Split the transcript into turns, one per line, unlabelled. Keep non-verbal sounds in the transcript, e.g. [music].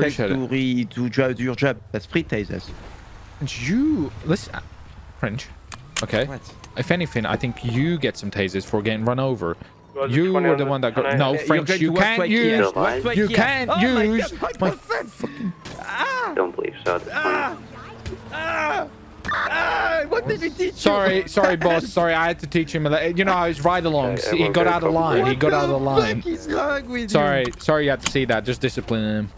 Appreciate
to, to do your job. That's free tasers.
You listen, uh, French. Okay.
What?
If anything, I think you get some tasers for getting run over. You were the one that got no French. You can't use. You can't use my
fucking.
Don't believe so.
Ah! What did he teach?
Sorry, sorry, [laughs] boss. Sorry, I had to teach him. You know, I was ride
along.
He got out of line. He got out of line. Sorry, sorry, you had to see that. Just discipline him.